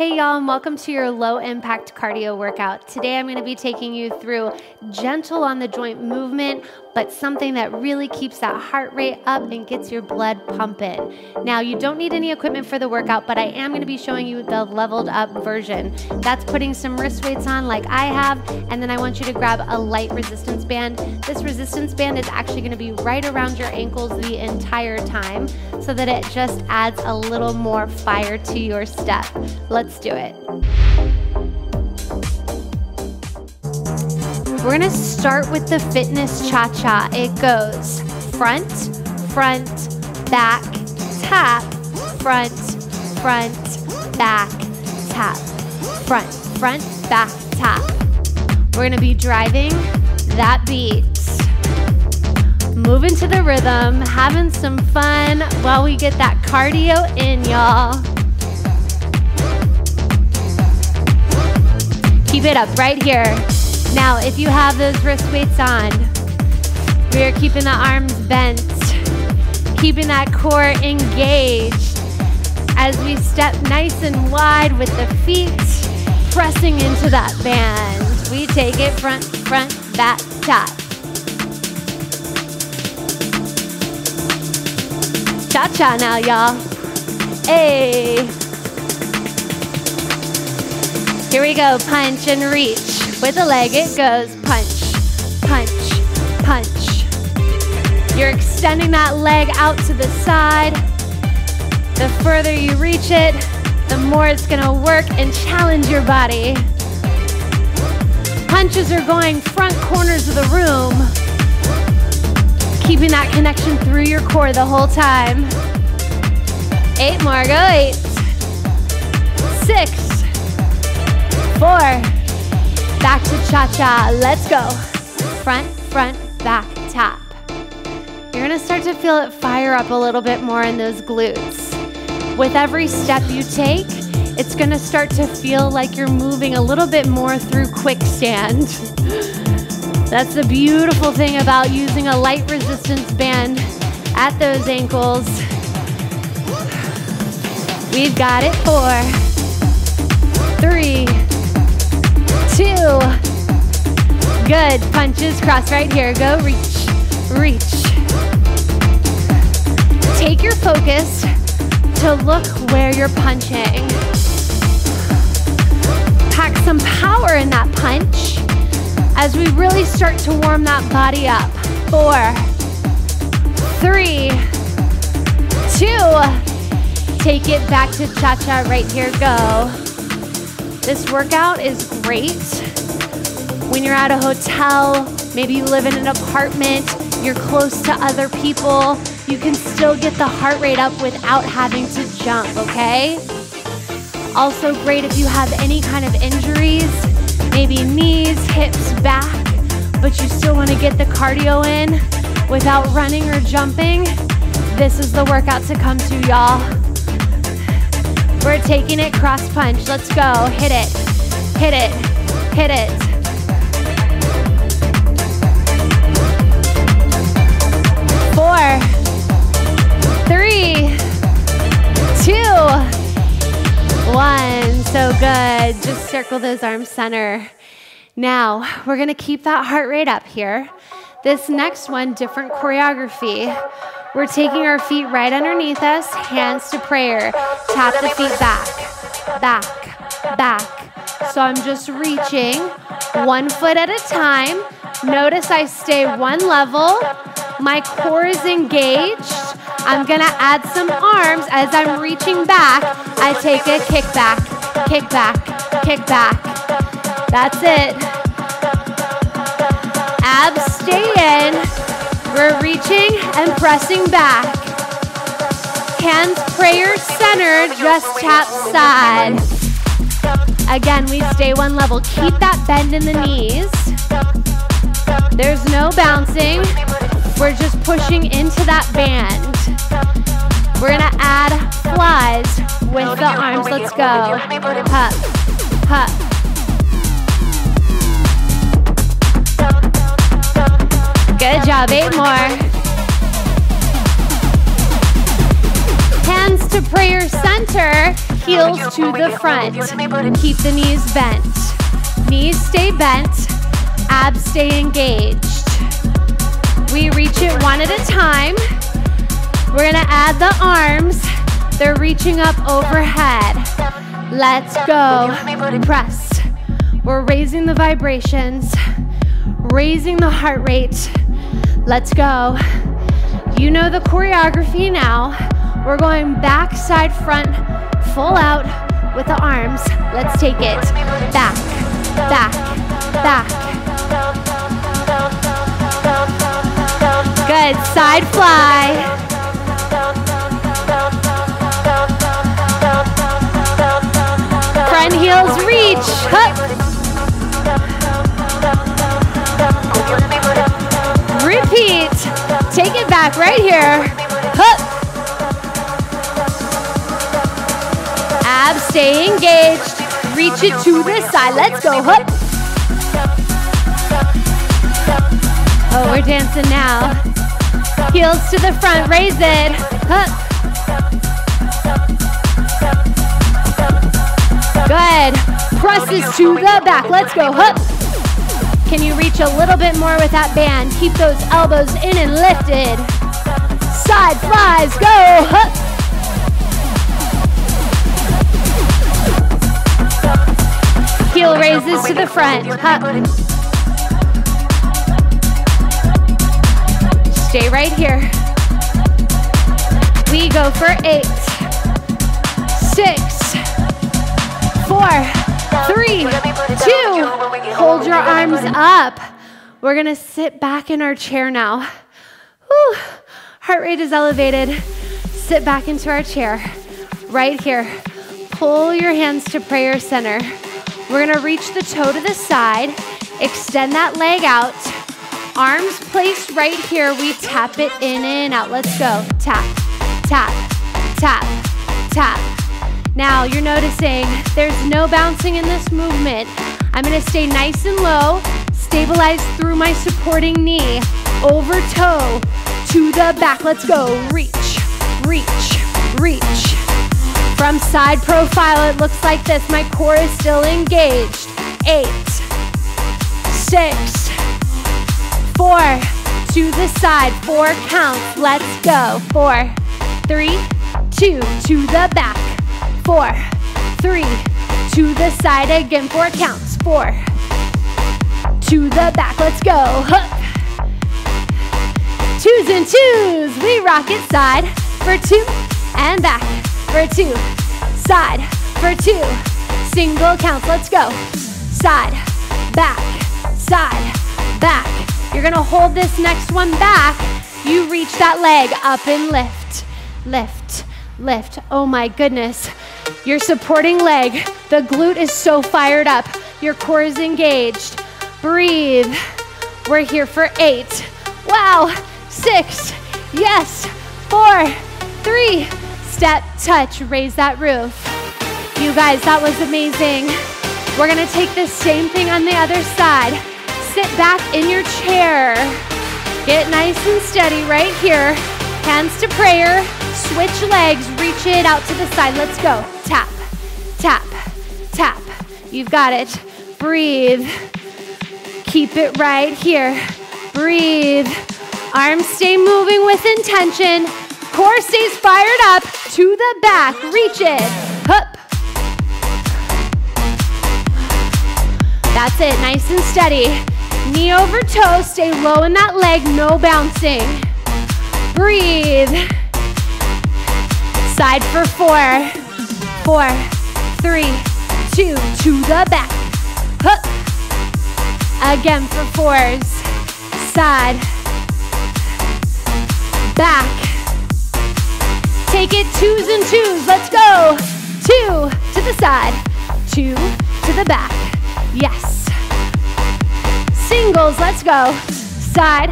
Hey y'all, and welcome to your low impact cardio workout. Today I'm going to be taking you through gentle on the joint movement, but something that really keeps that heart rate up and gets your blood pumping. Now, you don't need any equipment for the workout, but I am going to be showing you the leveled up version. That's putting some wrist weights on like I have, and then I want you to grab a light resistance band. This resistance band is actually going to be right around your ankles the entire time so that it just adds a little more fire to your step. Let's Let's do it. We're gonna start with the fitness cha-cha. It goes front, front, back, tap, front, front, back, tap, front, front, back, tap. We're gonna be driving that beat. Moving to the rhythm, having some fun while we get that cardio in, y'all. Keep it up right here. Now, if you have those wrist weights on, we are keeping the arms bent, keeping that core engaged as we step nice and wide with the feet pressing into that band. We take it front, front, back, top. Cha-cha now, y'all. Hey. Here we go, punch and reach. With the leg, it goes punch, punch, punch. You're extending that leg out to the side. The further you reach it, the more it's gonna work and challenge your body. Punches are going front corners of the room, keeping that connection through your core the whole time. Eight more, go eight, four. Back to cha-cha, let's go. Front, front, back, tap. You're gonna start to feel it fire up a little bit more in those glutes. With every step you take, it's gonna start to feel like you're moving a little bit more through quicksand. That's the beautiful thing about using a light resistance band at those ankles. We've got it. Four, three. Good. Punches cross right here. Go reach, reach. Take your focus to look where you're punching. Pack some power in that punch as we really start to warm that body up. Four, three, two. Take it back to cha-cha right here. Go. This workout is great when you're at a hotel, maybe you live in an apartment, you're close to other people, you can still get the heart rate up without having to jump, okay? Also great if you have any kind of injuries, maybe knees, hips, back, but you still want to get the cardio in without running or jumping. This is the workout to come to, y'all. We're taking it cross punch. Let's go. Hit it. Hit it. Hit it. Four, three, two, one. So good. Just circle those arms center. Now, we're going to keep that heart rate up here. This next one, different choreography. We're taking our feet right underneath us, hands to prayer. Tap the feet back, back, back. So I'm just reaching one foot at a time. Notice I stay one level. My core is engaged. I'm gonna add some arms as I'm reaching back. I take a kick back, kick back, kick back. That's it. Abs stay in. We're reaching and pressing back. Hands prayer center, just tap side. Again, we stay one level. Keep that bend in the knees. There's no bouncing. We're just pushing into that band. We're gonna add flies with the arms. Let's go. Up, up. Good job, eight more. Hands to prayer center. heels to the front. Keep the knees bent. Knees stay bent, abs stay engaged. We reach it one at a time. We're gonna add the arms. They're reaching up overhead. Let's go. Press. We're raising the vibrations, raising the heart rate. Let's go. You know the choreography now. We're going back, side, front, full out with the arms. Let's take it. Back, back, back. Good. Side fly. Front heels reach. Hup. Repeat. Take it back right here. Hup. Abs stay engaged. Reach it to the side. Let's go. Hup. Oh, we're dancing now. Heels to the front. Raise it. Hup. Good. Presses to the back. Let's go. Hup. Can you reach a little bit more with that band? Keep those elbows in and lifted. Side flies. Go. Heel raises to the front. Hup. Stay right here. We go for eight, six, four, three, two. Hold your arms up. We're gonna sit back in our chair now. Whew. Heart rate is elevated. Sit back into our chair. Right here. Pull your hands to prayer center. We're gonna reach the toe to the side. Extend that leg out. Arms placed right here. We tap it in and out. Let's go. Tap, tap, tap, tap. Now you're noticing there's no bouncing in this movement. I'm gonna stay nice and low, stabilize through my supporting knee, over toe, to the back. Let's go. Reach, reach, reach. From side profile, it looks like this. My core is still engaged. Eight, six, four, to the side, four counts. Let's go. Four, three, two, to the back. Four, three, to the side again. Four counts. Four, to the back. Let's go. Hook. Twos and twos. We rock it side for two and back for two. Side for two. Single counts. Let's go. Side, back, side, back. You're gonna hold this next one back. You reach that leg up and lift, lift, lift. Oh my goodness. Your supporting leg, the glute is so fired up. Your core is engaged. Breathe. We're here for eight. Wow. Six. Yes. Four. Three. Step, touch, raise that roof. You guys, that was amazing. We're gonna take the same thing on the other side. Sit back in your chair. Get nice and steady right here. Hands to prayer. Switch legs. Reach it out to the side. Let's go. Tap, tap, tap. You've got it. Breathe. Keep it right here. Breathe. Arms stay moving with intention. Core stays fired up to the back. Reach it. Hup. That's it. Nice and steady. Knee over toe. Stay low in that leg. No bouncing. Breathe. Side for four. Four, three, two, to the back. Hup. Again for fours. Side. Back. Take it twos and twos. Let's go. Two to the side. Two to the back. Yes. Singles. Let's go. Side,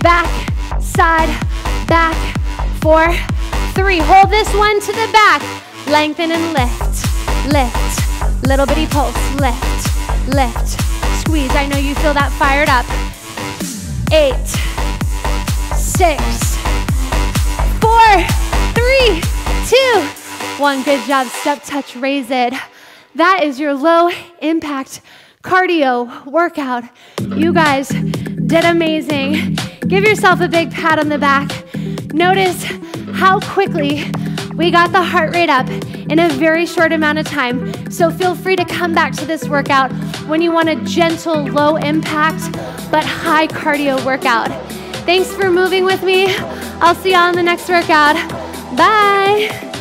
back, side, back. Four, three. Hold this one to the back. Lengthen and lift. Lift. Little bitty pulse. Lift. Lift. Squeeze. I know you feel that fired up. Eight, six, four, three, two, One, good job. Step, touch, raise it. That is your low impact cardio workout. You guys did amazing. Give yourself a big pat on the back. Notice how quickly we got the heart rate up in a very short amount of time. So feel free to come back to this workout when you want a gentle, low impact, but high cardio workout. Thanks for moving with me. I'll see y'all in the next workout. Bye.